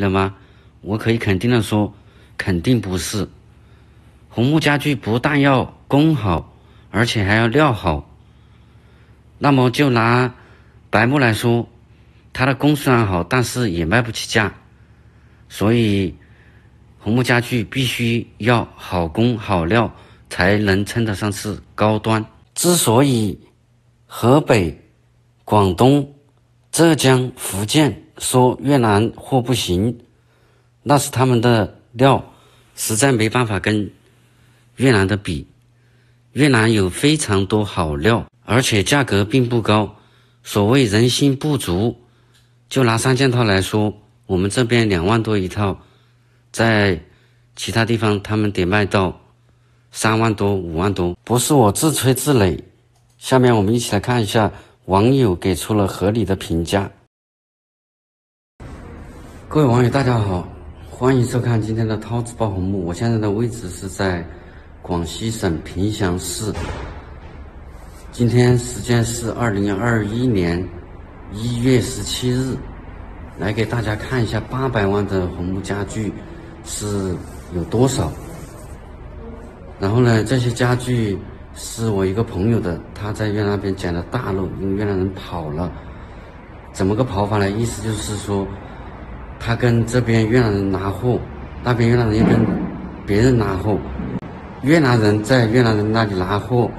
了吗？我可以肯定的说，肯定不是。红木家具不但要工好，而且还要料好。那么就拿白木来说，它的工虽然好，但是也卖不起价。所以红木家具必须要好工好料，才能称得上是高端。之所以河北、广东、浙江、福建说越南货不行，那是他们的料实在没办法跟。越南的比，越南有非常多好料，而且价格并不高。所谓人心不足，就拿三件套来说，我们这边两万多一套，在其他地方他们得卖到三万多、五万多。不是我自吹自擂，下面我们一起来看一下网友给出了合理的评价。各位网友，大家好，欢迎收看今天的涛子爆红木。我现在的位置是在。广西省凭祥市，今天时间是二零二一年一月十七日，来给大家看一下八百万的红木家具是有多少。然后呢，这些家具是我一个朋友的，他在越南那边捡的大漏，因为越南人跑了。怎么个跑法呢？意思就是说，他跟这边越南人拿货，那边越南人又跟别人拿货。越南人在越南人那里拿货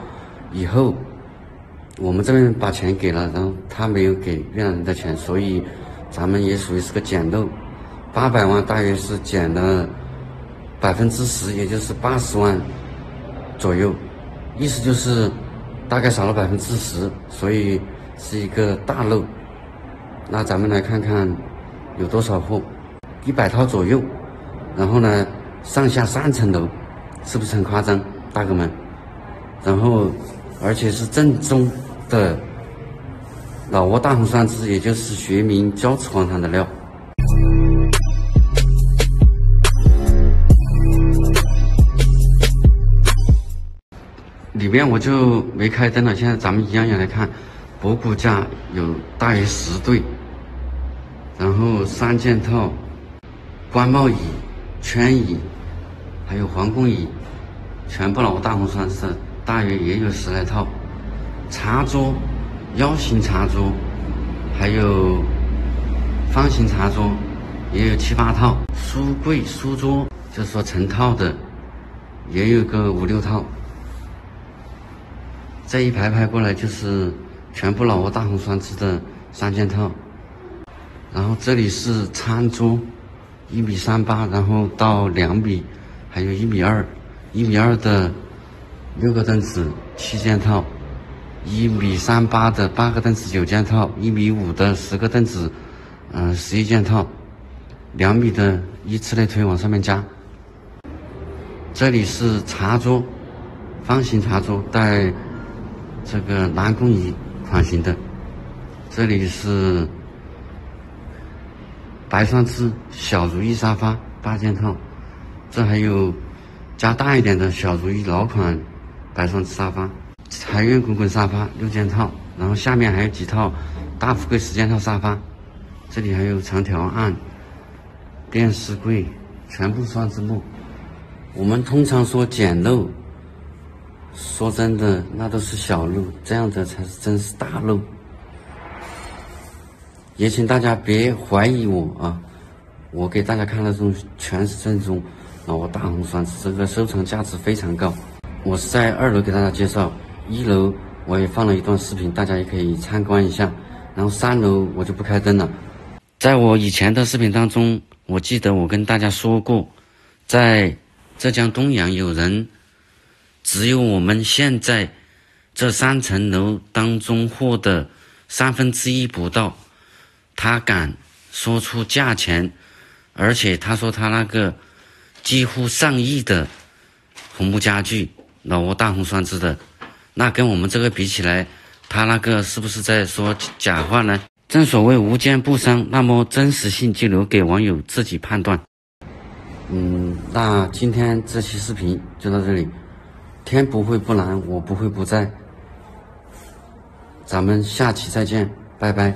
以后，我们这边把钱给了，然后他没有给越南人的钱，所以咱们也属于是个捡漏。八百万大约是减了百分之十，也就是八十万左右，意思就是大概少了百分之十，所以是一个大漏。那咱们来看看有多少户，一百套左右，然后呢，上下三层楼。是不是很夸张，大哥们？然后，而且是正宗的老挝大红酸枝，也就是学名交趾黄檀的料。里面我就没开灯了，现在咱们一样样来看，博古架有大约十对，然后三件套，官帽椅、圈椅。还有皇宫椅，全部老挝大红酸枝，大约也有十来套。茶桌，腰形茶桌，还有方形茶桌，也有七八套。书柜、书桌，就是说成套的，也有个五六套。这一排排过来就是全部老挝大红酸枝的三件套。然后这里是餐桌，一米三八，然后到两米。还有一米二，一米二的六个凳子七件套，一米三八的八个凳子九件套，一米五的十个凳子，嗯，十一件套，两米的依次类推往上面加。这里是茶桌，方形茶桌带这个南宫椅款型的。这里是白双枝小如意沙发八件套。这还有加大一点的小如意老款白双枝沙发，财源滚滚沙发六件套，然后下面还有几套大富贵十件套沙发，这里还有长条案、电视柜，全部双子木。我们通常说捡漏，说真的那都是小漏，这样的才是真是大漏。也请大家别怀疑我啊，我给大家看的这种全是正宗。老挝大红酸枝这个收藏价值非常高。我是在二楼给大家介绍，一楼我也放了一段视频，大家也可以参观一下。然后三楼我就不开灯了。在我以前的视频当中，我记得我跟大家说过，在浙江东阳有人只有我们现在这三层楼当中货的三分之一不到，他敢说出价钱，而且他说他那个。几乎上亿的红木家具，老挝大红酸枝的，那跟我们这个比起来，他那个是不是在说假话呢？正所谓无奸不商，那么真实性就留给网友自己判断。嗯，那今天这期视频就到这里，天不会不蓝，我不会不在，咱们下期再见，拜拜。